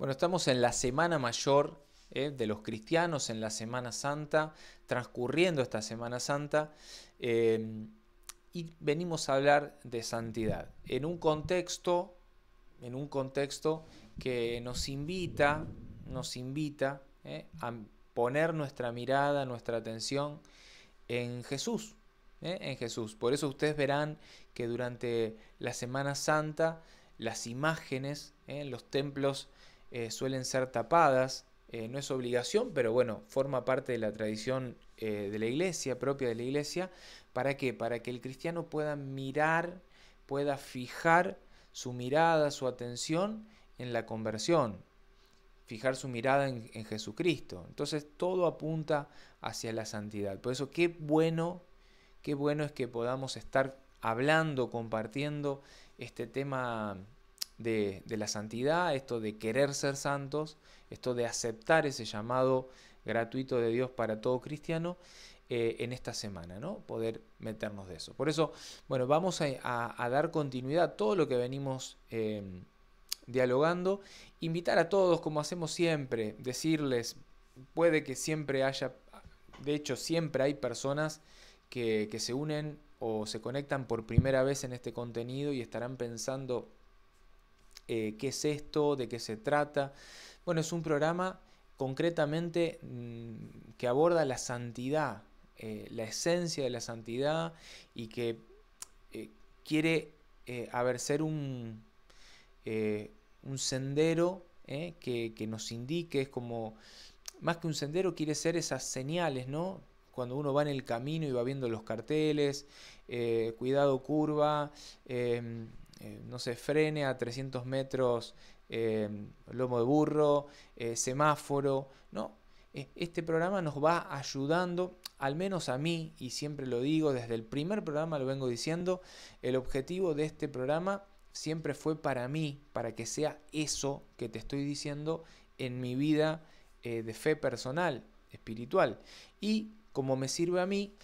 Bueno, estamos en la Semana Mayor eh, de los cristianos, en la Semana Santa, transcurriendo esta Semana Santa, eh, y venimos a hablar de santidad, en un contexto, en un contexto que nos invita, nos invita eh, a poner nuestra mirada, nuestra atención en Jesús, en Jesús. Por eso ustedes verán que durante la Semana Santa las imágenes en los templos eh, suelen ser tapadas, eh, no es obligación, pero bueno, forma parte de la tradición eh, de la iglesia, propia de la iglesia, ¿para qué? Para que el cristiano pueda mirar, pueda fijar su mirada, su atención en la conversión, fijar su mirada en, en Jesucristo. Entonces todo apunta hacia la santidad. Por eso qué bueno, qué bueno es que podamos estar hablando, compartiendo este tema de, la santidad, esto de querer ser santos, esto de aceptar ese llamado gratuito de Dios para todo cristiano eh, en esta semana, ¿no? Poder meternos de eso. Por eso, bueno, vamos a, dar continuidad a todo lo que venimos em, dialogando, invitar a todos, como hacemos siempre, decirles, puede que siempre haya, de hecho siempre hay personas que, que se unen o se conectan por primera vez en este contenido y estarán pensando eh, qué es esto, de qué se trata. Bueno, es un programa concretamente mm, que aborda la santidad, eh, la esencia de la santidad y que eh, quiere, haber un, un sendero que, nos indique, es como, más que un sendero, quiere ser esas señales, ¿no? Cuando uno va en el camino y va viendo los carteles, cuidado curva, em, eh, no se frene a 300 metros, eh, lomo de burro, eh, semáforo, ¿no? Este programa nos va ayudando, al menos a mí, y siempre lo digo, desde el primer programa lo vengo diciendo, el objetivo de este programa siempre fue para mí, para que sea eso que te estoy diciendo en mi vida de fe personal, espiritual. Y como me sirve a mí,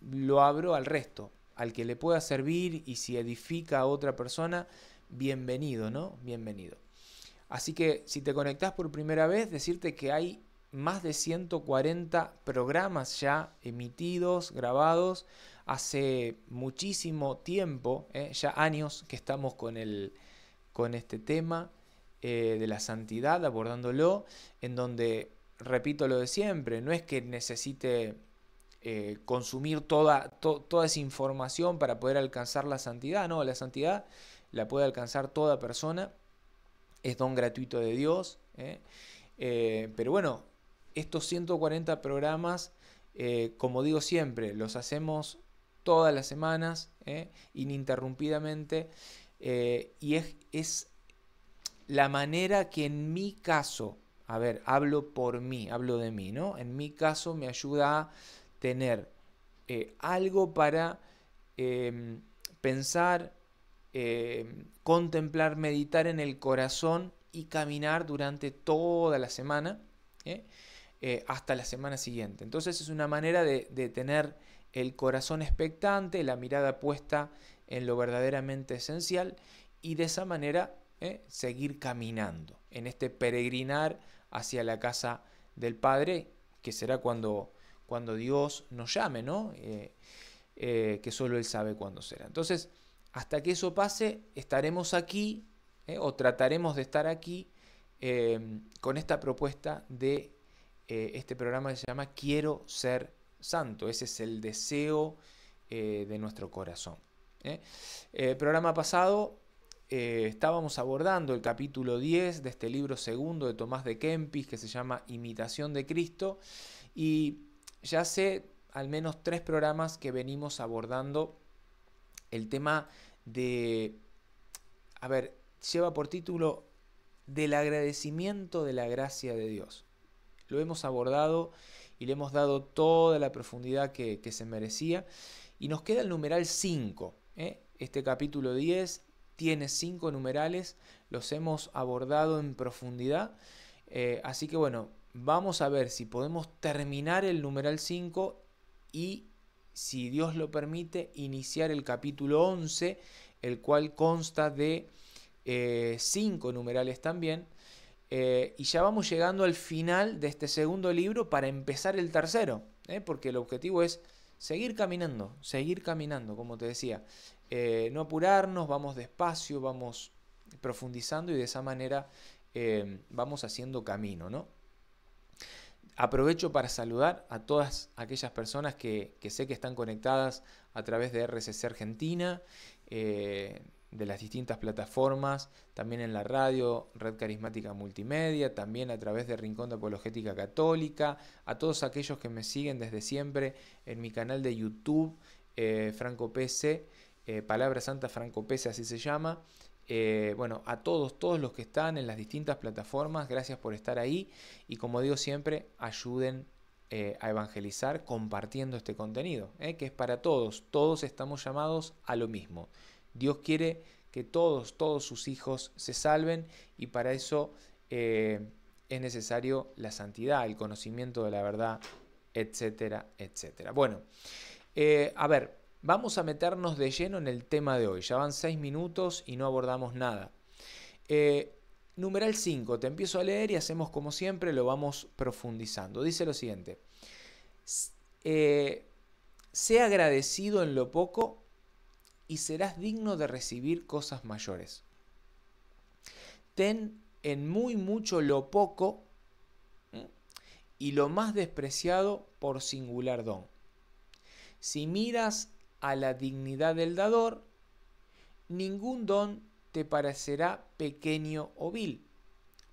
lo abro al resto al que le pueda servir y si edifica a otra persona, bienvenido, ¿no? Bienvenido. Así que si te conectás por primera vez, decirte que hay más de 140 programas ya emitidos, grabados, hace muchísimo tiempo, ¿eh? ya años que estamos con, el, con este tema eh, de la santidad, abordándolo, en donde, repito lo de siempre, no es que necesite eh, consumir toda, toda esa información para poder alcanzar la santidad. No, la santidad la puede alcanzar toda persona, es don gratuito de Dios. ¿eh? Eh, pero bueno, estos 140 programas, como digo siempre, los hacemos todas las semanas, ininterrumpidamente, y es, es la manera que en mi caso, a ver, hablo por mí, hablo de mí, ¿no? En mi caso me ayuda a tener eh, algo para em, pensar, em, contemplar, meditar en el corazón y caminar durante toda la semana ¿eh? Eh, hasta la semana siguiente. Entonces es una manera de, tener el corazón expectante, la mirada puesta en lo verdaderamente esencial y de esa manera seguir caminando en este peregrinar hacia la casa del Padre, que será cuando cuando Dios nos llame, ¿no? Eh, eh, que solo Él sabe cuándo será. Entonces, hasta que eso pase, estaremos aquí, ¿eh? o trataremos de estar aquí, con esta propuesta de este programa que se llama Quiero ser santo. Ese es el deseo de nuestro corazón. Programa pasado estábamos abordando el capítulo 10 de este libro segundo de Tomás de Kempis que se llama Imitación de Cristo y ya sé al menos tres programas que venimos abordando el tema de, a ver, lleva por título del agradecimiento de la gracia de Dios. Lo hemos abordado y le hemos dado toda la profundidad que, se merecía. Y nos queda el numeral 5. ¿eh? Este capítulo 10 tiene cinco numerales, los hemos abordado en profundidad. Eh, así que bueno, vamos a ver si podemos terminar el numeral 5 y, si Dios lo permite, iniciar el capítulo 11, el cual consta de 5 eh, numerales también. Eh, y ya vamos llegando al final de este segundo libro para empezar el tercero, ¿eh? porque el objetivo es seguir caminando, seguir caminando, como te decía. No apurarnos, vamos despacio, vamos profundizando y de esa manera vamos haciendo camino, ¿no? Aprovecho para saludar a todas aquellas personas que, sé que están conectadas a través de RCC Argentina de las distintas plataformas, también en la radio, Red Carismática Multimedia, también a través de Rincón de Apologética Católica, a todos aquellos que me siguen desde siempre en mi canal de YouTube, eh, Franco PC, eh, Palabra Santa Franco PC, así se llama. Eh, bueno, a todos, todos los que están en las distintas plataformas, gracias por estar ahí y como digo siempre, ayuden a evangelizar compartiendo este contenido, que es para todos, todos estamos llamados a lo mismo. Dios quiere que todos, todos sus hijos se salven y para eso eh, es necesario la santidad, el conocimiento de la verdad, etcétera, etcétera. Bueno, eh, a ver, vamos a meternos de lleno en el tema de hoy. Ya van seis minutos y no abordamos nada. Eh, numeral 5, te empiezo a leer y hacemos como siempre, lo vamos profundizando. Dice lo siguiente, sea agradecido en lo poco y serás digno de recibir cosas mayores. Ten en muy mucho lo poco y lo más despreciado por singular don. Si miras a la dignidad del dador, ningún don te parecerá pequeño o vil.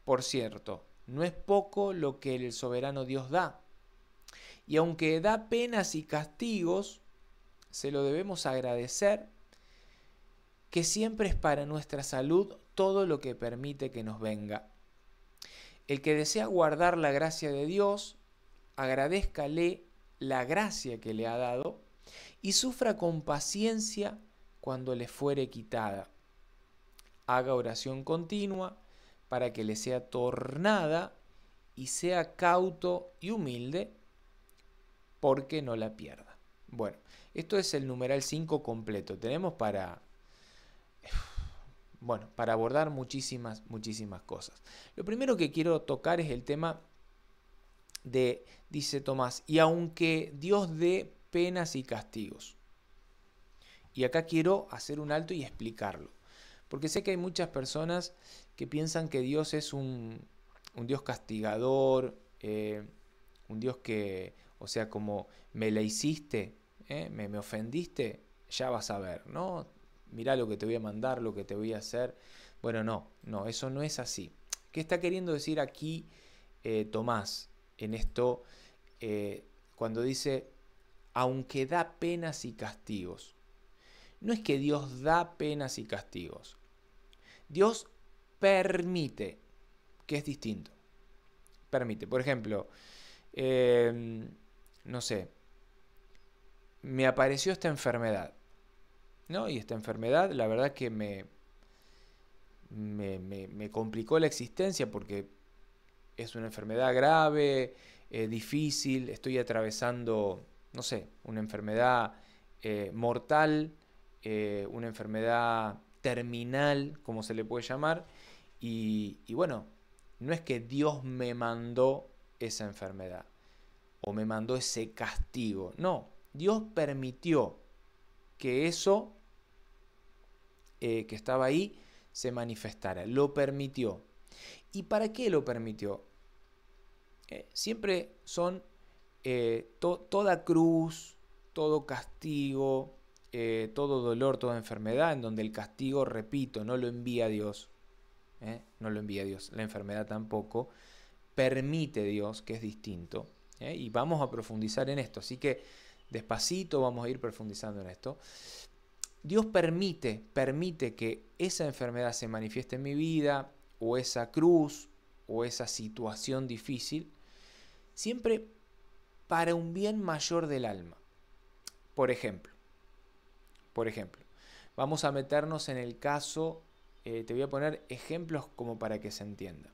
Por cierto, no es poco lo que el soberano Dios da. Y aunque da penas y castigos, se lo debemos agradecer que siempre es para nuestra salud todo lo que permite que nos venga. El que desea guardar la gracia de Dios, agradezcale la gracia que le ha dado y sufra con paciencia cuando le fuere quitada. Haga oración continua para que le sea tornada y sea cauto y humilde porque no la pierda. Bueno, esto es el numeral 5 completo. Tenemos para bueno, para abordar muchísimas, muchísimas cosas. Lo primero que quiero tocar es el tema de, dice Tomás, y aunque Dios dé penas y castigos. Y acá quiero hacer un alto y explicarlo. Porque sé que hay muchas personas que piensan que Dios es un, Dios castigador, eh, un Dios que, o sea, como me la hiciste, eh, me, me ofendiste, ya vas a ver, ¿no? mirá lo que te voy a mandar, lo que te voy a hacer. Bueno, no, no, eso no es así. ¿Qué está queriendo decir aquí eh, Tomás en esto cuando dice, aunque da penas y castigos? No es que Dios da penas y castigos. Dios permite, que es distinto. Permite. Por ejemplo, em, no sé, me apareció esta enfermedad. ¿no? Y esta enfermedad, la verdad que me, me, complicó la existencia porque es una enfermedad grave, difícil, estoy atravesando, no sé, una enfermedad eh, mortal, eh, una enfermedad terminal, como se le puede llamar, y, bueno, no es que Dios me mandó esa enfermedad o me mandó ese castigo, no, Dios permitió que eso eh, que estaba ahí se manifestara. Lo permitió. ¿Y para qué lo permitió? Siempre son eh, toda cruz, todo castigo, todo dolor, toda enfermedad, en donde el castigo, repito, no lo envía Dios. No lo envía Dios. La enfermedad tampoco. Permite Dios, que es distinto. Y vamos a profundizar en esto. Así que despacito vamos a ir profundizando en esto. Dios permite, permite que esa enfermedad se manifieste en mi vida, o esa cruz, o esa situación difícil, siempre para un bien mayor del alma. Por ejemplo, por ejemplo, vamos a meternos en el caso, eh, te voy a poner ejemplos como para que se entienda.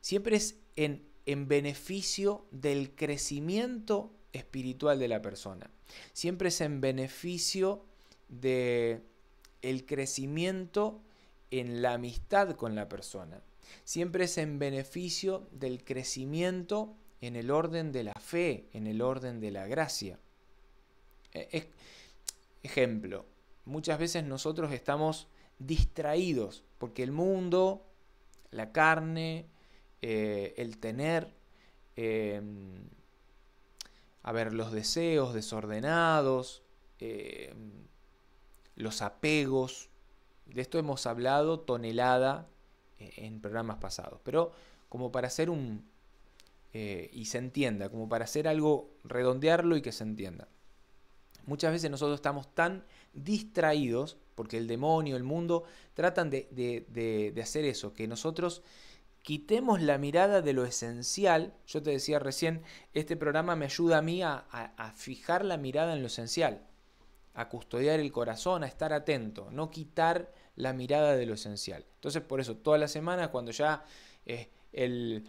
Siempre es en, en beneficio del crecimiento espiritual de la persona. Siempre es en beneficio de el crecimiento en la amistad con la persona. siempre es en beneficio del crecimiento en el orden de la fe, en el orden de la gracia. E, ejemplo, muchas veces nosotros estamos distraídos porque el mundo, la carne, eh, el tener, em, a ver, los deseos desordenados, em, los apegos, de esto hemos hablado tonelada eh, en programas pasados, pero como para hacer un, eh, y se entienda, como para hacer algo, redondearlo y que se entienda. Muchas veces nosotros estamos tan distraídos, porque el demonio, el mundo, tratan de, hacer eso, que nosotros quitemos la mirada de lo esencial. Yo te decía recién, este programa me ayuda a mí a, fijar la mirada en lo esencial, a custodiar el corazón, a estar atento, no quitar la mirada de lo esencial. Entonces, por eso, toda la semana, cuando ya eh, el,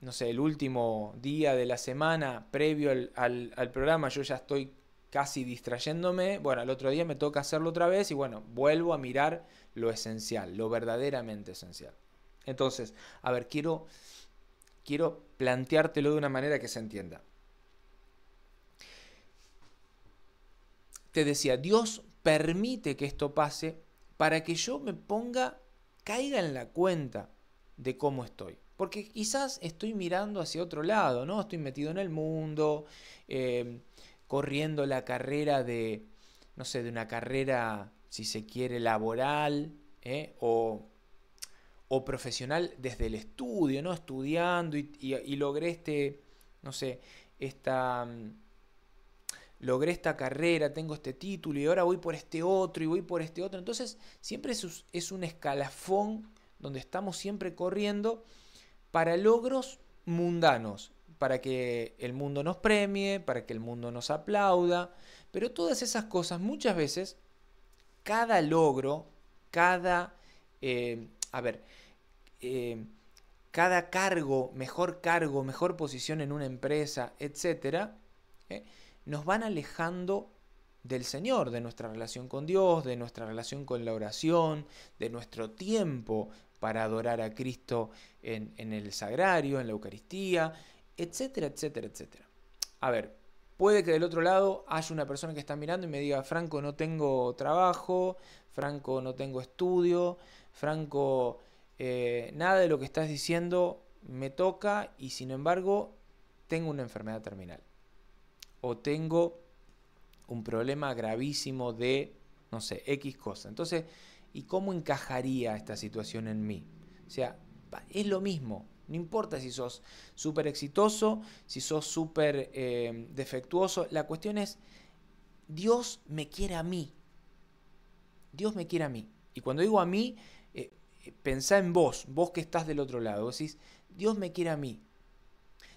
no sé, el último día de la semana previo al, programa, yo ya estoy casi distrayéndome, bueno, al otro día me toca hacerlo otra vez y bueno, vuelvo a mirar lo esencial, lo verdaderamente esencial. Entonces, a ver, quiero, quiero planteártelo de una manera que se entienda. Te decía, Dios permite que esto pase para que yo me ponga, caiga en la cuenta de cómo estoy. Porque quizás estoy mirando hacia otro lado, ¿no? Estoy metido en el mundo, em, corriendo la carrera de, no sé, de una carrera, si se quiere, laboral, ¿eh? o, o, profesional desde el estudio, ¿no? Estudiando y, logré este, no sé, esta... Mm, logré esta carrera, tengo este título y ahora voy por este otro y voy por este otro. Entonces siempre es un escalafón donde estamos siempre corriendo para logros mundanos, para que el mundo nos premie, para que el mundo nos aplauda, pero todas esas cosas muchas veces, cada logro, cada, eh, a ver, eh, cada cargo, mejor cargo, mejor posición en una empresa, etcétera, eh, nos van alejando del Señor, de nuestra relación con Dios, de nuestra relación con la oración, de nuestro tiempo para adorar a Cristo en, el sagrario, en la Eucaristía, etcétera, etcétera, etcétera. A ver, puede que del otro lado haya una persona que está mirando y me diga, Franco, no tengo trabajo, Franco, no tengo estudio, Franco, eh, nada de lo que estás diciendo me toca y sin embargo tengo una enfermedad terminal. O tengo un problema gravísimo de, no sé, X cosa. Entonces, ¿Y cómo encajaría esta situación en mí? O sea, es lo mismo. No importa si sos súper exitoso, si sos súper eh, defectuoso. La cuestión es, Dios me quiere a mí. Dios me quiere a mí. Y cuando digo a mí, eh, pensá en vos, vos que estás del otro lado. decís, Dios me quiere a mí.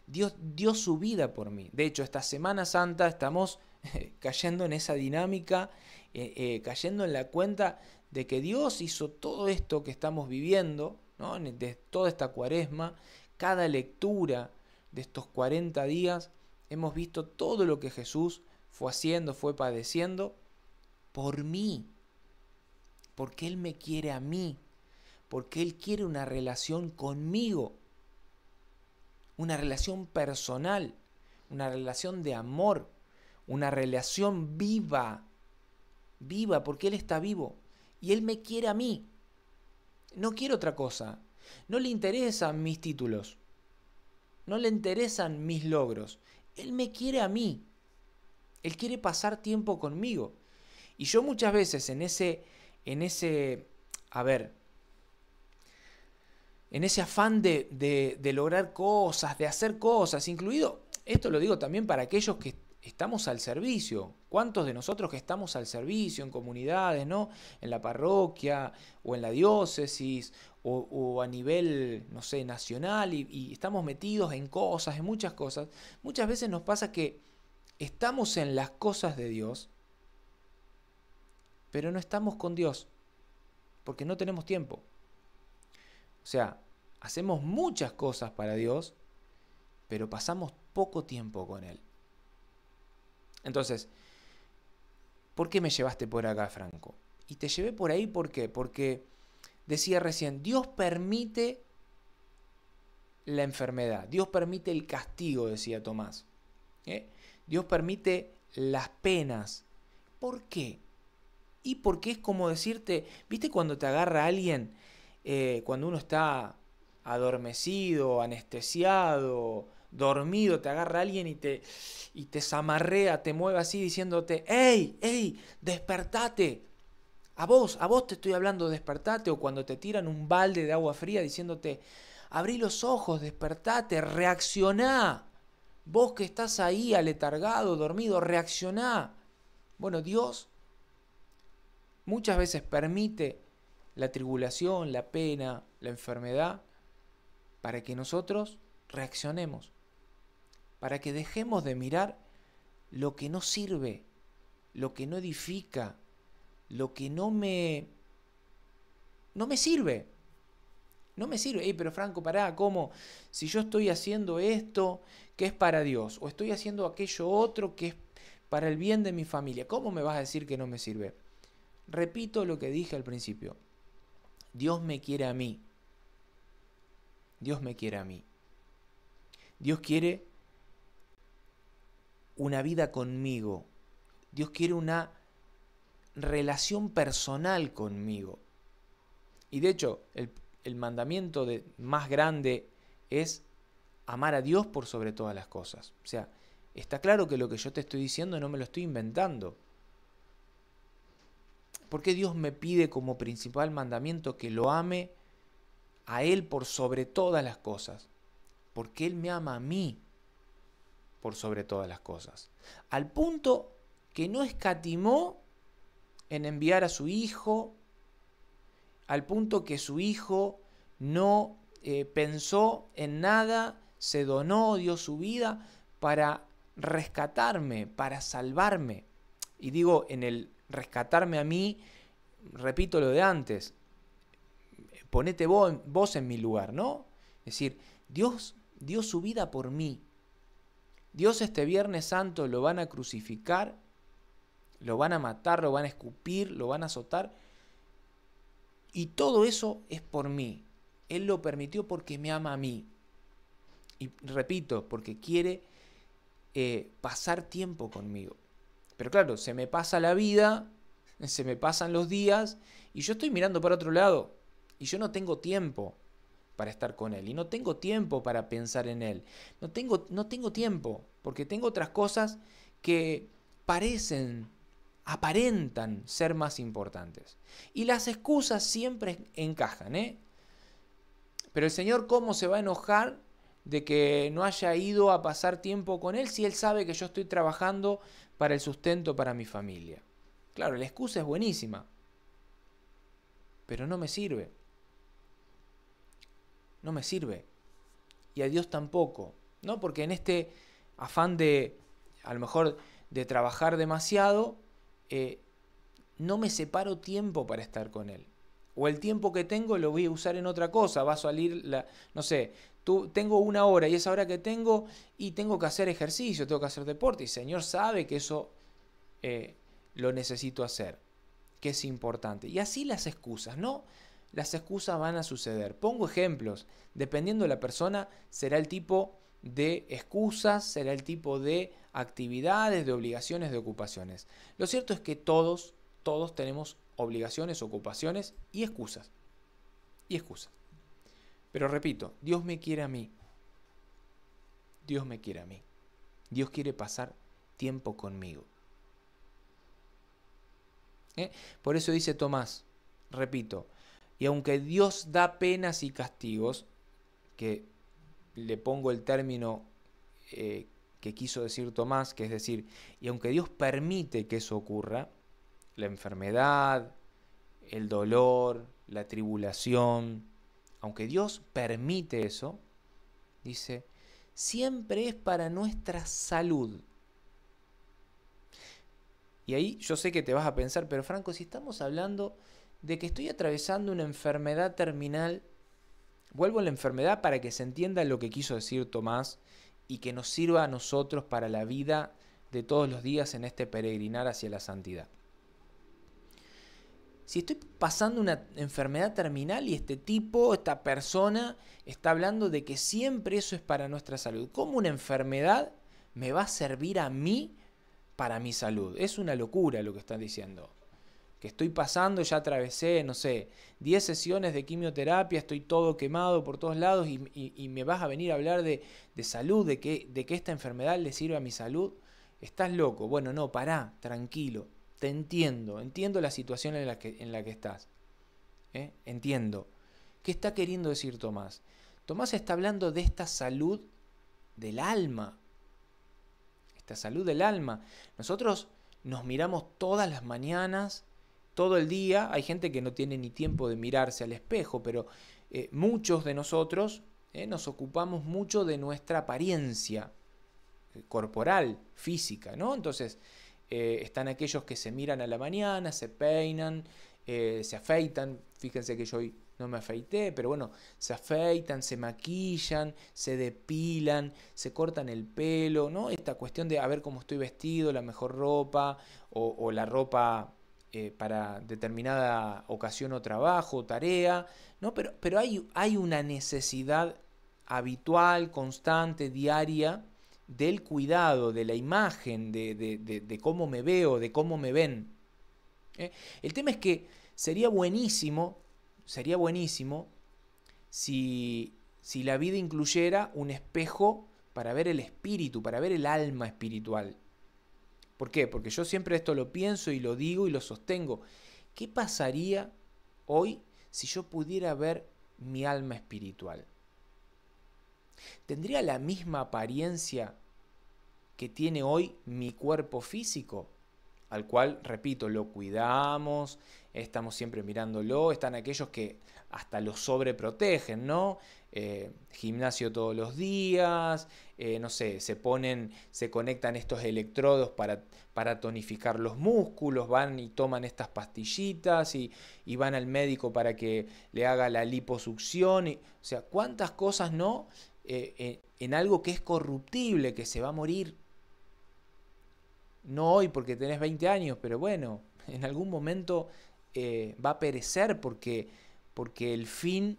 Dios dio su vida por mí. De hecho, esta Semana Santa estamos cayendo en esa dinámica, eh, cayendo en la cuenta de que Dios hizo todo esto que estamos viviendo, ¿no? de toda esta cuaresma, cada lectura de estos 40 días, hemos visto todo lo que Jesús fue haciendo, fue padeciendo, por mí, porque Él me quiere a mí, porque Él quiere una relación conmigo, una relación personal, una relación de amor, una relación viva, viva, porque Él está vivo y Él me quiere a mí. No quiere otra cosa. No le interesan mis títulos. No le interesan mis logros. Él me quiere a mí. Él quiere pasar tiempo conmigo. Y yo muchas veces en ese, en ese, a ver, en ese afán de, de, de lograr cosas, de hacer cosas, incluido, esto lo digo también para aquellos que estamos al servicio. ¿Cuántos de nosotros que estamos al servicio en comunidades, ¿no? En la parroquia o en la diócesis o, a nivel, no sé, nacional y, y, estamos metidos en cosas, en muchas cosas. Muchas veces nos pasa que estamos en las cosas de Dios, pero no estamos con Dios porque no tenemos tiempo. O sea, hacemos muchas cosas para Dios, pero pasamos poco tiempo con Él. Entonces, ¿por qué me llevaste por acá, Franco? Y te llevé por ahí, ¿por qué? Porque decía recién, Dios permite la enfermedad, Dios permite el castigo, decía Tomás. ¿eh? Dios permite las penas. ¿Por qué? Y porque es como decirte, ¿viste cuando te agarra alguien, eh, cuando uno está adormecido, anestesiado, dormido, te agarra alguien y te, y te zamarrea, te mueve así diciéndote, ¡Ey, ey, despertate! A vos, a vos te estoy hablando, despertate, o cuando te tiran un balde de agua fría diciéndote, abrí los ojos, despertate, reaccioná. Vos que estás ahí aletargado, dormido, reaccioná. Bueno, Dios muchas veces permite la tribulación, la pena, la enfermedad, para que nosotros reaccionemos, para que dejemos de mirar lo que no sirve, lo que no edifica, lo que no me no me sirve. No me sirve. pero Franco, pará, ¿cómo? Si yo estoy haciendo esto que es para Dios, o estoy haciendo aquello otro que es para el bien de mi familia, ¿cómo me vas a decir que no me sirve? Repito lo que dije al principio. Dios me quiere a mí. Dios me quiere a mí. Dios quiere una vida conmigo. Dios quiere una relación personal conmigo. Y de hecho, el, mandamiento de, más grande es amar a Dios por sobre todas las cosas. O sea, está claro que lo que yo te estoy diciendo no me lo estoy inventando. ¿Por qué Dios me pide como principal mandamiento que lo ame a Él por sobre todas las cosas? Porque Él me ama a mí por sobre todas las cosas. Al punto que no escatimó en enviar a su hijo, al punto que su hijo no eh, pensó en nada, se donó, dio su vida para rescatarme, para salvarme. Y digo, en el rescatarme a mí, repito lo de antes, ponete vos, vos en mi lugar, ¿no? Es decir, Dios dio su vida por mí. Dios este Viernes Santo lo van a crucificar, lo van a matar, lo van a escupir, lo van a azotar. Y todo eso es por mí. Él lo permitió porque me ama a mí. Y repito, porque quiere eh, pasar tiempo conmigo. Pero claro, se me pasa la vida, se me pasan los días y yo estoy mirando para otro lado. Y yo no tengo tiempo para estar con Él. Y no tengo tiempo para pensar en Él. No tengo, no tengo tiempo, porque tengo otras cosas que parecen, aparentan ser más importantes. Y las excusas siempre encajan, ¿eh? Pero el Señor, ¿cómo se va a enojar de que no haya ido a pasar tiempo con Él si Él sabe que yo estoy trabajando para el sustento para mi familia? Claro, la excusa es buenísima, pero no me sirve no me sirve. Y a Dios tampoco. ¿No? Porque en este afán de, a lo mejor, de trabajar demasiado, eh, no me separo tiempo para estar con Él. O el tiempo que tengo lo voy a usar en otra cosa. Va a salir, la, no sé, tú, tengo una hora y esa hora que tengo y tengo que hacer ejercicio, tengo que hacer deporte. Y el Señor sabe que eso eh, lo necesito hacer, que es importante. Y así las excusas, ¿no? Las excusas van a suceder. Pongo ejemplos. Dependiendo de la persona, será el tipo de excusas, será el tipo de actividades, de obligaciones, de ocupaciones. Lo cierto es que todos, todos tenemos obligaciones, ocupaciones y excusas. Y excusas. Pero repito, Dios me quiere a mí. Dios me quiere a mí. Dios quiere pasar tiempo conmigo. ¿Eh? Por eso dice Tomás, repito, y aunque Dios da penas y castigos, que le pongo el término eh, que quiso decir Tomás, que es decir, y aunque Dios permite que eso ocurra, la enfermedad, el dolor, la tribulación, aunque Dios permite eso, dice, siempre es para nuestra salud. Y ahí yo sé que te vas a pensar, pero Franco, si estamos hablando de que estoy atravesando una enfermedad terminal. Vuelvo a la enfermedad para que se entienda lo que quiso decir Tomás y que nos sirva a nosotros para la vida de todos los días en este peregrinar hacia la santidad. si estoy pasando una enfermedad terminal y este tipo, esta persona, está hablando de que siempre eso es para nuestra salud. ¿Cómo una enfermedad me va a servir a mí para mi salud? Es una locura lo que están diciendo. Que estoy pasando, ya atravesé, no sé, 10 sesiones de quimioterapia, estoy todo quemado por todos lados y, me vas a venir a hablar de, salud, de que, de que esta enfermedad le sirve a mi salud. Estás loco. Bueno, no, pará, tranquilo. Te entiendo, entiendo la situación en la que, en la que estás. ¿eh? Entiendo. ¿Qué está queriendo decir Tomás? Tomás está hablando de esta salud del alma. Esta salud del alma. Nosotros nos miramos todas las mañanas, todo el día. Hay gente que no tiene ni tiempo de mirarse al espejo, pero eh, muchos de nosotros eh, nos ocupamos mucho de nuestra apariencia corporal, física, ¿no? Entonces, eh, están aquellos que se miran a la mañana, se peinan, eh, se afeitan. Fíjense que yo hoy no me afeité, pero bueno, se afeitan, se maquillan, se depilan, se cortan el pelo, ¿no? Esta cuestión de a ver cómo estoy vestido, la mejor ropa o, la ropa eh, para determinada ocasión o trabajo tarea, ¿no? Pero, pero hay, hay una necesidad habitual, constante, diaria, del cuidado, de la imagen, de, cómo me veo, de cómo me ven. ¿eh? El tema es que sería buenísimo, sería buenísimo si, si la vida incluyera un espejo para ver el espíritu, para ver el alma espiritual. ¿Por qué? Porque yo siempre esto lo pienso y lo digo y lo sostengo. ¿Qué pasaría hoy si yo pudiera ver mi alma espiritual? ¿Tendría la misma apariencia que tiene hoy mi cuerpo físico? Al cual, repito, lo cuidamos, estamos siempre mirándolo, están aquellos que hasta lo sobreprotegen, ¿no? Eh, gimnasio todos los días, eh, no sé, se ponen, se conectan estos electrodos para, para tonificar los músculos, van y toman estas pastillitas y, van al médico para que le haga la liposucción, y, o sea, cuántas cosas no eh, en algo que es corruptible, que se va a morir. No hoy porque tenés 20 años, pero bueno, en algún momento eh, va a perecer porque, porque el fin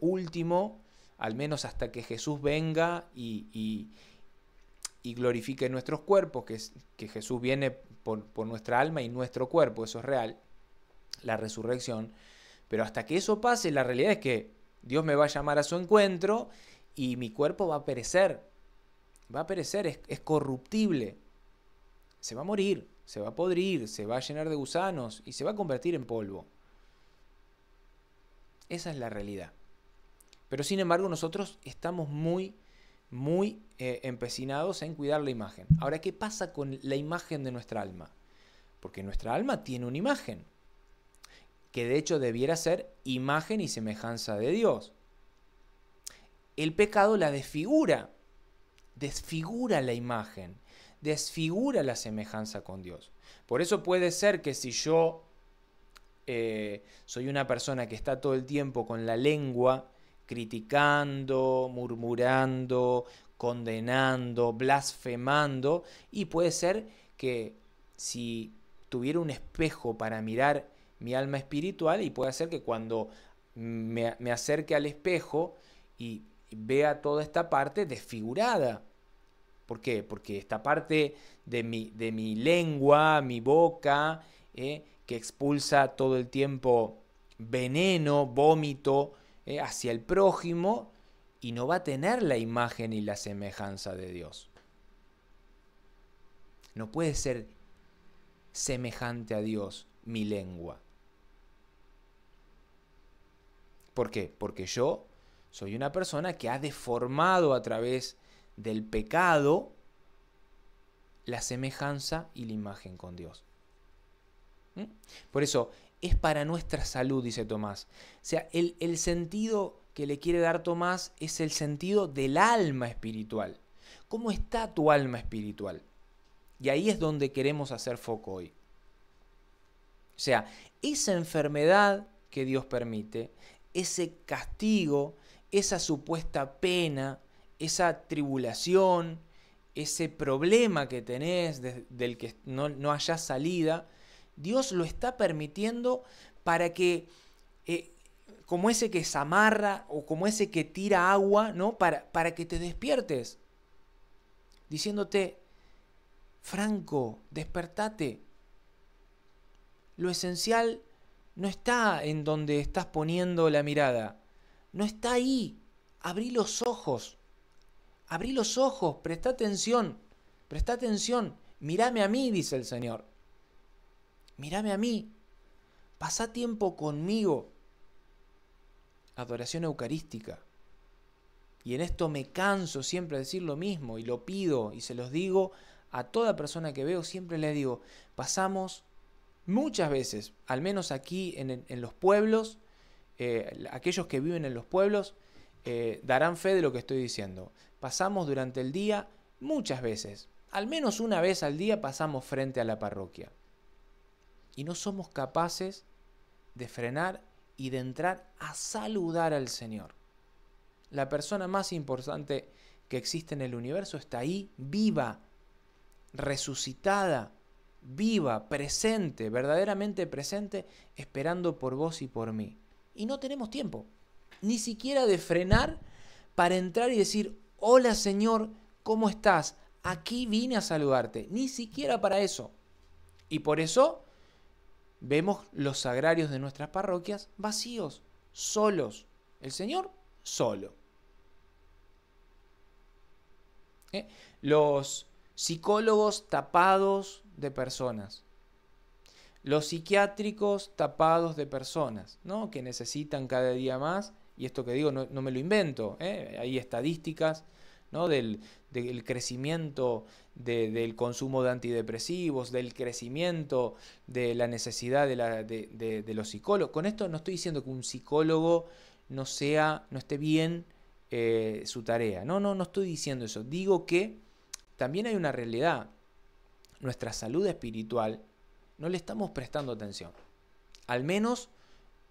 último, al menos hasta que Jesús venga y, glorifique nuestros cuerpos, que, es, que Jesús viene por nuestra alma y nuestro cuerpo, eso es real, la resurrección. Pero hasta que eso pase, la realidad es que Dios me va a llamar a su encuentro y mi cuerpo va a perecer. Va a perecer, es, corruptible. Se va a morir, se va a podrir, se va a llenar de gusanos y se va a convertir en polvo. Esa es la realidad. Pero sin embargo nosotros estamos muy, muy eh, empecinados en cuidar la imagen. Ahora, ¿qué pasa con la imagen de nuestra alma? Porque nuestra alma tiene una imagen, que de hecho debiera ser imagen y semejanza de Dios el pecado la desfigura, desfigura la imagen, desfigura la semejanza con Dios. Por eso puede ser que si yo eh, soy una persona que está todo el tiempo con la lengua criticando, murmurando, condenando, blasfemando, y puede ser que si tuviera un espejo para mirar mi alma espiritual, y puede ser que cuando me, me acerque al espejo y vea toda esta parte desfigurada. ¿Por qué? Porque esta parte de mi, de mi lengua, mi boca, eh, que expulsa todo el tiempo veneno, vómito eh, hacia el prójimo, y no va a tener la imagen y la semejanza de Dios. No puede ser semejante a Dios mi lengua. ¿Por qué? Porque yo soy una persona que ha deformado a través del pecado la semejanza y la imagen con Dios. ¿Mm? Por eso, es para nuestra salud, dice Tomás. O sea, el, el sentido que le quiere dar Tomás es el sentido del alma espiritual. ¿Cómo está tu alma espiritual? Y ahí es donde queremos hacer foco hoy. O sea, esa enfermedad que Dios permite, ese castigo, esa supuesta pena, esa tribulación, ese problema que tenés del que no, no haya salida, Dios lo está permitiendo para que, eh, como ese que se amarra o como ese que tira agua, ¿no? Para, para que te despiertes. Diciéndote, Franco, despertate. Lo esencial no está en donde estás poniendo la mirada. No está ahí. Abrí los ojos. Abrí los ojos. Presta atención. Presta atención. Mírame a mí, dice el Señor. Mírame a mí. Pasa tiempo conmigo. Adoración eucarística. Y en esto me canso siempre de decir lo mismo y lo pido y se los digo a toda persona que veo, siempre le digo, pasamos muchas veces, al menos aquí en, los pueblos, eh, aquellos que viven en los pueblos eh, darán fe de lo que estoy diciendo. Pasamos durante el día muchas veces, al menos una vez al día pasamos frente a la parroquia. Y no somos capaces de frenar y de entrar a saludar al Señor. La persona más importante que existe en el universo está ahí, viva, resucitada, viva, presente, verdaderamente presente, esperando por vos y por mí. Y no tenemos tiempo, ni siquiera de frenar para entrar y decir, hola Señor, ¿cómo estás? Aquí vine a saludarte, ni siquiera para eso. Y por eso vemos los sagrarios de nuestras parroquias vacíos, solos. El Señor solo. ¿Eh? Los psicólogos tapados de personas. Los psiquiátricos tapados de personas, ¿no? Que necesitan cada día más, y esto que digo no, me lo invento, ¿eh? hay estadísticas ¿no? del, crecimiento del consumo de antidepresivos, del crecimiento de la necesidad de, los psicólogos. Con esto no estoy diciendo que un psicólogo no sea, no esté bien eh, su tarea. No, no, no estoy diciendo eso. Digo que también hay una realidad nuestra salud espiritual, no le estamos prestando atención. Al menos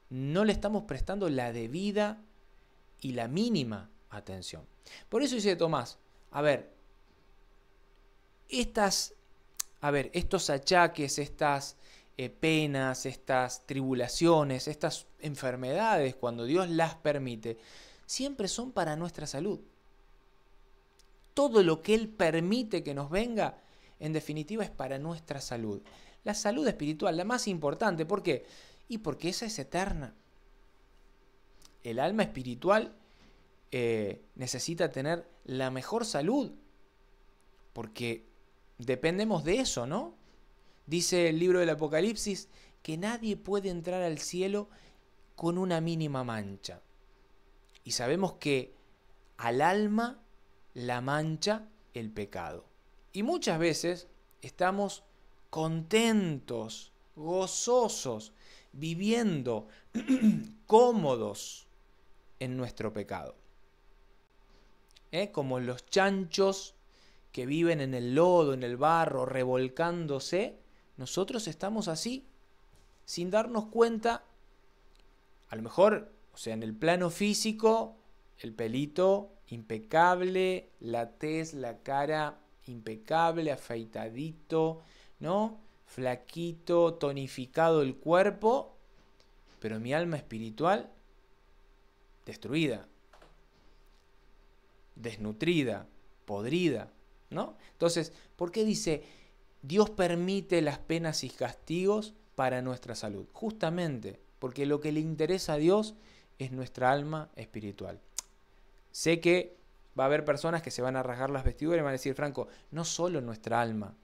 no le estamos prestando la debida y la mínima atención. Por eso dice Tomás, a ver, estas, a ver, estos achaques, estas eh, penas, estas tribulaciones, estas enfermedades, cuando Dios las permite, siempre son para nuestra salud. Todo lo que Él permite que nos venga en definitiva es para nuestra salud. La salud espiritual, la más importante, ¿por qué? Y porque esa es eterna. El alma espiritual eh, necesita tener la mejor salud, porque dependemos de eso, ¿no? Dice el libro del Apocalipsis que nadie puede entrar al cielo con una mínima mancha. Y sabemos que al alma la mancha el pecado. Y muchas veces estamos contentos, gozosos, viviendo cómodos en nuestro pecado. ¿Eh? Como los chanchos que viven en el lodo, en el barro, revolcándose, nosotros estamos así, sin darnos cuenta, a lo mejor, o sea, en el plano físico, el pelito impecable, la tez, la cara impecable, afeitadito, ¿no? Flaquito, tonificado el cuerpo, pero mi alma espiritual destruida, desnutrida, podrida, ¿no? Entonces, ¿por qué dice Dios permite las penas y castigos para nuestra salud? Justamente porque lo que le interesa a Dios es nuestra alma espiritual. Sé que va a haber personas que se van a rasgar las vestiduras y van a decir, Franco, no solo nuestra alma,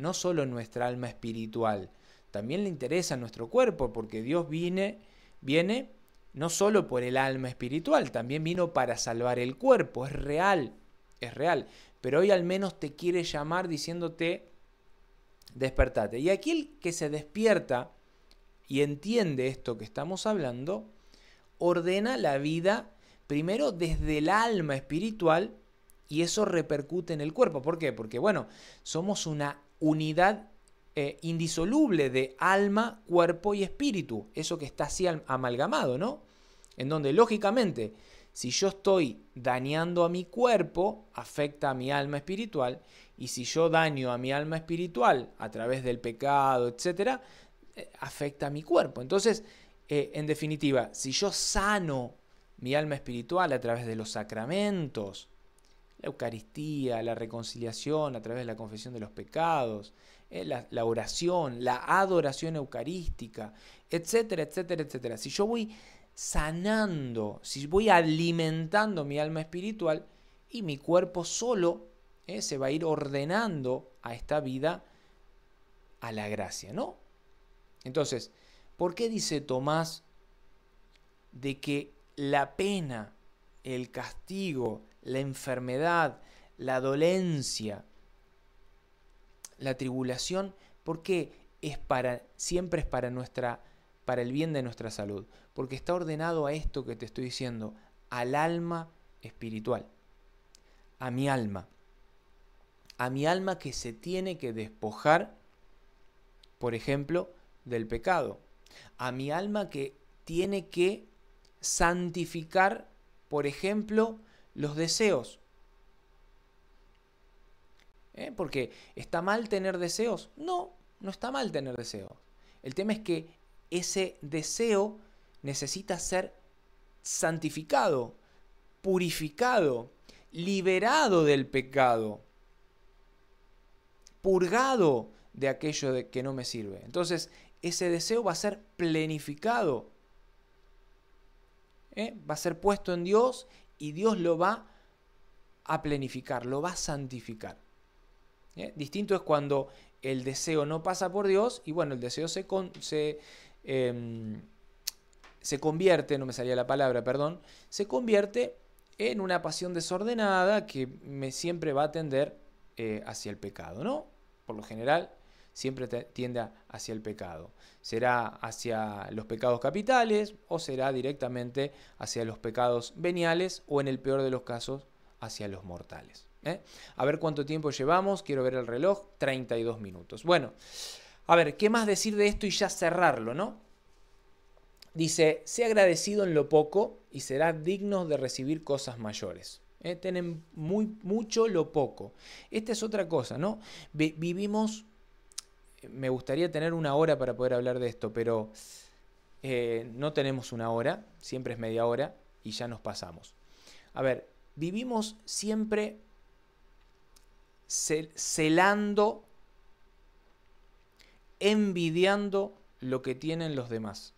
no solo nuestra alma espiritual, también le interesa nuestro cuerpo, porque Dios viene, viene no solo por el alma espiritual, también vino para salvar el cuerpo, es real, es real. Pero hoy al menos te quiere llamar diciéndote, despertate. Y aquel que se despierta y entiende esto que estamos hablando, ordena la vida primero desde el alma espiritual y eso repercute en el cuerpo. ¿Por qué? Porque, bueno, somos una unidad eh, indisoluble de alma, cuerpo y espíritu. Eso que está así amalgamado, ¿no? En donde, lógicamente, si yo estoy dañando a mi cuerpo, afecta a mi alma espiritual, y si yo daño a mi alma espiritual a través del pecado, etc., eh, afecta a mi cuerpo. Entonces, eh, en definitiva, si yo sano mi alma espiritual a través de los sacramentos, la Eucaristía, la reconciliación a través de la confesión de los pecados, eh, la, oración, la adoración eucarística, etcétera, etcétera, etcétera. Si yo voy sanando, si voy alimentando mi alma espiritual y mi cuerpo solo eh, se va a ir ordenando a esta vida a la gracia, ¿no? Entonces, ¿por qué dice Tomás de que la pena, el castigo, la enfermedad, la dolencia, la tribulación, ¿por qué es para siempre es para nuestra para el bien de nuestra salud? porque está ordenado a esto que te estoy diciendo, al alma espiritual, a mi alma, a mi alma que se tiene que despojar, por ejemplo, del pecado, a mi alma que tiene que santificar, por ejemplo, los deseos. ¿Eh? Porque ¿está mal tener deseos? No, no está mal tener deseos. El tema es que ese deseo necesita ser santificado, purificado, liberado del pecado, purgado de aquello de que no me sirve. Entonces, ese deseo va a ser plenificado. ¿eh? Va a ser puesto en Dios y Dios lo va a plenificar, lo va a santificar. ¿eh? Distinto es cuando el deseo no pasa por Dios y bueno, el deseo se, se em, se convierte, no me salía la palabra, perdón, se convierte en una pasión desordenada que me siempre va a tender eh, hacia el pecado, ¿no? Por lo general, siempre tiende hacia el pecado. Será hacia los pecados capitales o será directamente hacia los pecados veniales o en el peor de los casos hacia los mortales. ¿eh? A ver cuánto tiempo llevamos, quiero ver el reloj, 32 minutos. Bueno, a ver, ¿qué más decir de esto y ya cerrarlo, ¿no? Dice, sé agradecido en lo poco y serás digno de recibir cosas mayores. ¿Eh? Tienen muy, mucho lo poco. Esta es otra cosa, ¿no? vivimos, me gustaría tener una hora para poder hablar de esto, pero eh, no tenemos una hora, siempre es media hora y ya nos pasamos. A ver, vivimos siempre celando, envidiando lo que tienen los demás.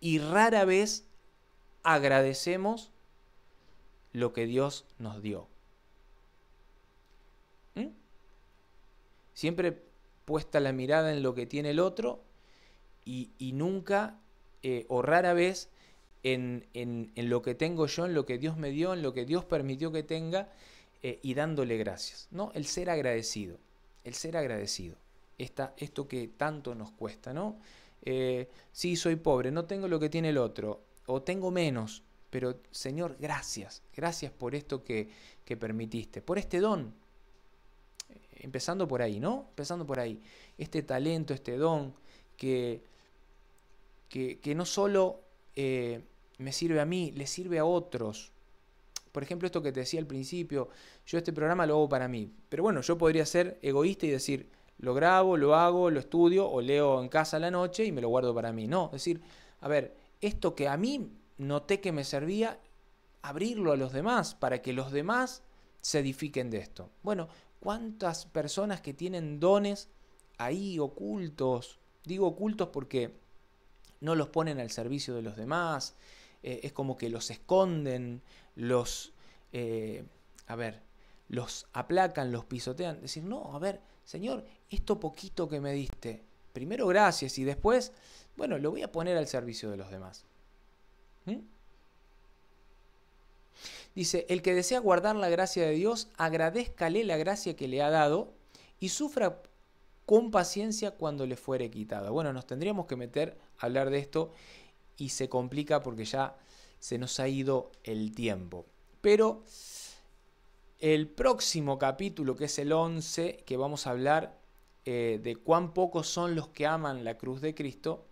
y rara vez agradecemos lo que Dios nos dio. ¿Mm? Siempre puesta la mirada en lo que tiene el otro y, nunca eh, o rara vez en, lo que tengo yo, en lo que Dios me dio, en lo que Dios permitió que tenga eh, y dándole gracias. ¿no? El ser agradecido, el ser agradecido. esto que tanto nos cuesta, ¿no? eh, sí, soy pobre, no tengo lo que tiene el otro, o tengo menos, pero Señor, gracias, gracias por esto que, permitiste, por este don. Empezando por ahí, ¿no? Empezando por ahí. Este talento, este don, que, que, no solo eh, me sirve a mí, le sirve a otros. Por ejemplo, esto que te decía al principio, yo este programa lo hago para mí. Pero bueno, yo podría ser egoísta y decir, lo grabo, lo hago, lo estudio o leo en casa a la noche y me lo guardo para mí. No, es decir, a ver, esto que a mí noté que me servía, abrirlo a los demás para que los demás se edifiquen de esto. Bueno, ¿cuántas personas que tienen dones ahí ocultos? Digo ocultos porque no los ponen al servicio de los demás, eh, es como que los esconden, los, eh, a ver, los aplacan, los pisotean. Decir, no, a ver, Señor, esto poquito que me diste, primero gracias y después, bueno, lo voy a poner al servicio de los demás. ¿Mm? Dice, el que desea guardar la gracia de Dios, agradezcale la gracia que le ha dado y sufra con paciencia cuando le fuere quitada. Bueno, nos tendríamos que meter a hablar de esto y se complica porque ya se nos ha ido el tiempo. Pero el próximo capítulo, que es el 11, que vamos a hablar eh, de cuán pocos son los que aman la cruz de Cristo,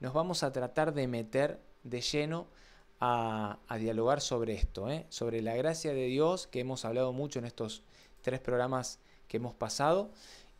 nos vamos a tratar de meter de lleno a, dialogar sobre esto, ¿eh? sobre la gracia de Dios, que hemos hablado mucho en estos tres programas que hemos pasado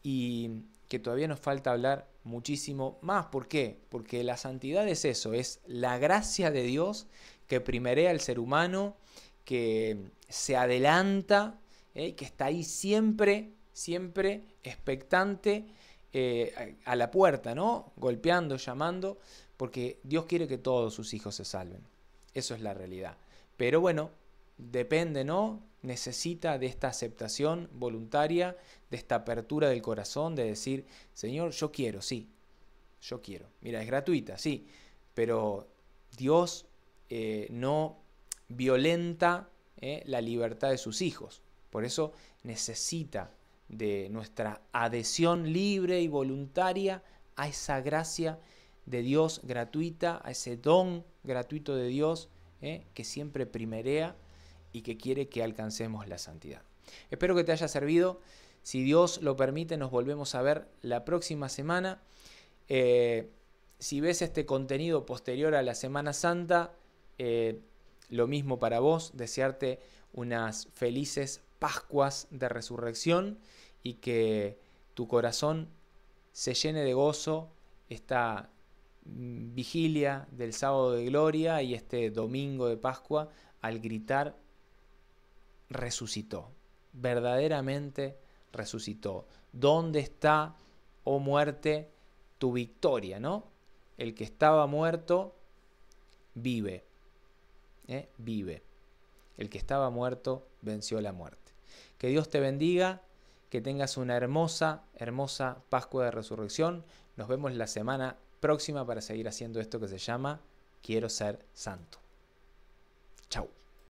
y que todavía nos falta hablar muchísimo más. ¿Por qué? Porque la santidad es eso, es la gracia de Dios que primerea al ser humano, que se adelanta, ¿eh? que está ahí siempre, siempre expectante eh, a la puerta, ¿no? Golpeando, llamando, porque Dios quiere que todos sus hijos se salven. Eso es la realidad. Pero bueno, depende, ¿no? Necesita de esta aceptación voluntaria, de esta apertura del corazón, de decir, Señor, yo quiero, sí, yo quiero. Mira, es gratuita, sí, pero Dios eh, no violenta eh, la libertad de sus hijos. Por eso necesita de nuestra adhesión libre y voluntaria a esa gracia de Dios gratuita, a ese don gratuito de Dios ¿eh? que siempre primerea y que quiere que alcancemos la santidad. Espero que te haya servido. Si Dios lo permite, nos volvemos a ver la próxima semana. Eh, si ves este contenido posterior a la Semana Santa, eh, lo mismo para vos, desearte unas felices Pascuas de Resurrección y que tu corazón se llene de gozo esta vigilia del sábado de gloria y este domingo de Pascua al gritar, resucitó, verdaderamente resucitó. ¿Dónde está, oh muerte, tu victoria? ¿No? El que estaba muerto vive, ¿eh? vive. El que estaba muerto venció la muerte. Que Dios te bendiga, que tengas una hermosa, hermosa Pascua de Resurrección. Nos vemos la semana próxima para seguir haciendo esto que se llama Quiero ser santo. Chao.